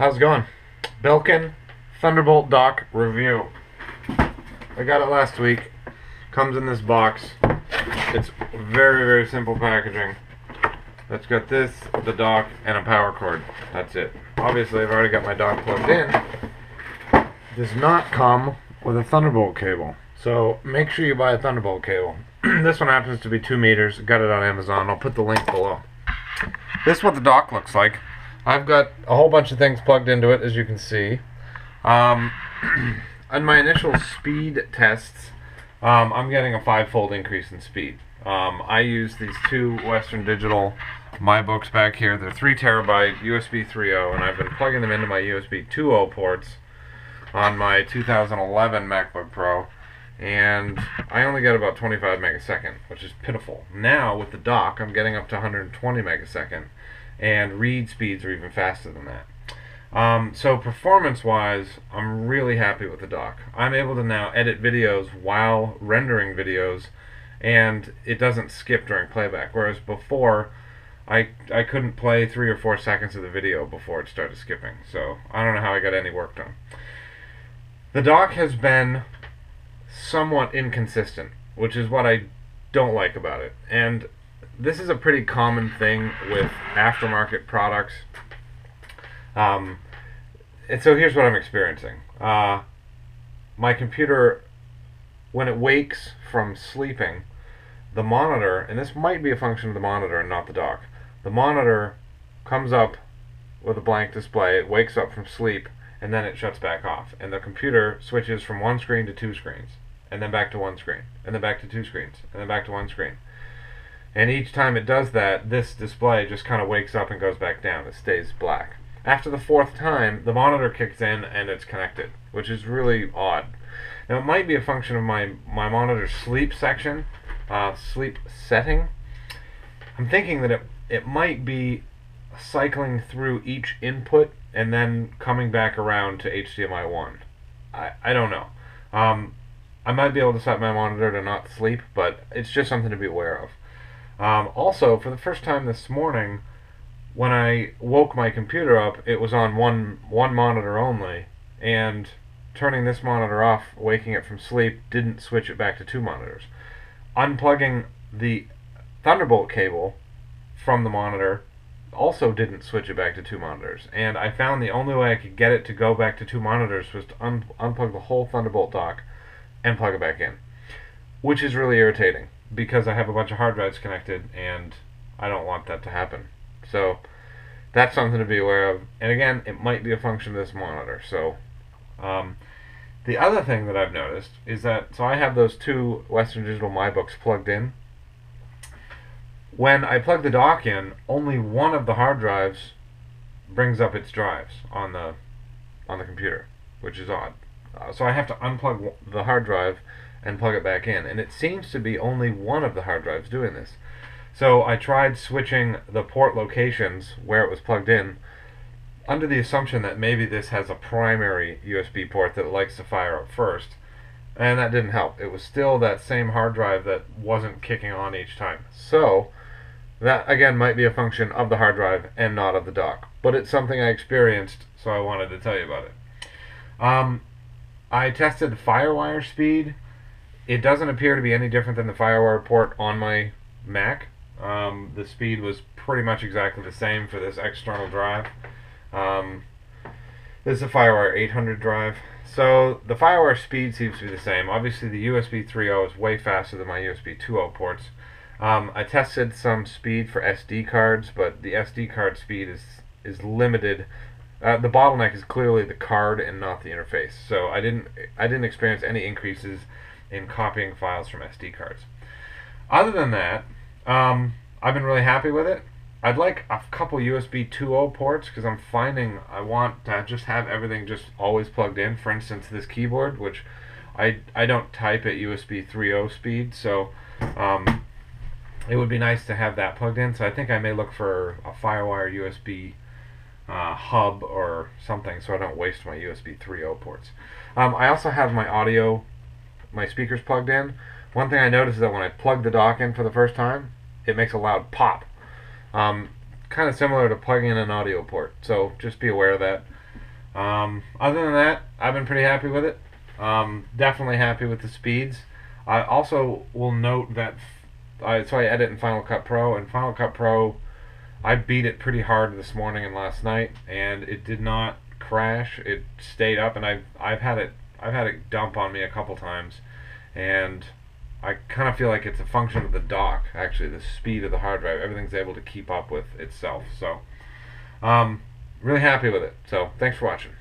How's it going? Belkin Thunderbolt Dock review. I got it last week. Comes in this box. It's very, very simple packaging. It's got this, the dock, and a power cord. That's it. Obviously, I've already got my dock plugged in. Does not come with a Thunderbolt cable. So make sure you buy a Thunderbolt cable. this one happens to be two meters. Got it on Amazon. I'll put the link below. This is what the dock looks like. I've got a whole bunch of things plugged into it, as you can see. Um, on my initial speed tests, um, I'm getting a five-fold increase in speed. Um, I use these two Western Digital my books back here. They're three terabyte USB 3.0, and I've been plugging them into my USB 2.0 ports on my 2011 MacBook Pro, and I only get about 25 megasecond, which is pitiful. Now with the dock, I'm getting up to 120 megasecond, and read speeds are even faster than that. Um, so performance-wise, I'm really happy with the dock. I'm able to now edit videos while rendering videos, and it doesn't skip during playback. Whereas before, I I couldn't play three or four seconds of the video before it started skipping. So I don't know how I got any work done. The dock has been somewhat inconsistent, which is what I don't like about it. And this is a pretty common thing with aftermarket products. Um, and so here's what I'm experiencing. Uh, my computer, when it wakes from sleeping, the monitor, and this might be a function of the monitor and not the dock, the monitor comes up with a blank display, it wakes up from sleep, and then it shuts back off. And the computer switches from one screen to two screens, and then back to one screen, and then back to two screens, and then back to one screen. And each time it does that, this display just kind of wakes up and goes back down. It stays black. After the fourth time, the monitor kicks in and it's connected, which is really odd. Now, it might be a function of my, my monitor sleep section, uh, sleep setting. I'm thinking that it, it might be cycling through each input and then coming back around to HDMI 1. I, I don't know. Um, I might be able to set my monitor to not sleep, but it's just something to be aware of. Um, also, for the first time this morning, when I woke my computer up, it was on one one monitor only, and turning this monitor off, waking it from sleep, didn't switch it back to two monitors. Unplugging the Thunderbolt cable from the monitor also didn't switch it back to two monitors. And I found the only way I could get it to go back to two monitors was to un unplug the whole Thunderbolt dock and plug it back in. Which is really irritating because I have a bunch of hard drives connected and I don't want that to happen. So that's something to be aware of. And again, it might be a function of this monitor. So um, the other thing that I've noticed is that so I have those two Western Digital MyBooks plugged in when I plug the dock in, only one of the hard drives brings up its drives on the on the computer, which is odd. Uh, so I have to unplug the hard drive and plug it back in, and it seems to be only one of the hard drives doing this. So I tried switching the port locations where it was plugged in under the assumption that maybe this has a primary USB port that likes to fire up first. And that didn't help. It was still that same hard drive that wasn't kicking on each time. So that, again, might be a function of the hard drive and not of the dock. But it's something I experienced, so I wanted to tell you about it. Um, I tested the FireWire speed. It doesn't appear to be any different than the FireWire port on my Mac. Um, the speed was pretty much exactly the same for this external drive. Um, this is a FireWire 800 drive. So the FireWire speed seems to be the same. Obviously the USB 3.0 is way faster than my USB 2.0 ports. Um, I tested some speed for SD cards, but the SD card speed is is limited. Uh, the bottleneck is clearly the card and not the interface. So I didn't I didn't experience any increases in copying files from SD cards. Other than that, um, I've been really happy with it. I'd like a couple USB 2.0 ports because I'm finding I want to just have everything just always plugged in. For instance, this keyboard, which I I don't type at USB 3.0 speed, so um, it would be nice to have that plugged in. So I think I may look for a FireWire USB uh, hub or something so I don't waste my USB 3.0 ports. Um, I also have my audio, my speakers plugged in. One thing I noticed is that when I plug the dock in for the first time, it makes a loud pop. Um, kind of similar to plugging in an audio port. So just be aware of that. Um, other than that, I've been pretty happy with it. Um, definitely happy with the speeds. I also will note that I so I edit in Final Cut Pro and Final Cut Pro. I beat it pretty hard this morning and last night, and it did not crash. It stayed up, and I've I've had it I've had it dump on me a couple times, and I kind of feel like it's a function of the dock. Actually, the speed of the hard drive, everything's able to keep up with itself. So, um, really happy with it. So, thanks for watching.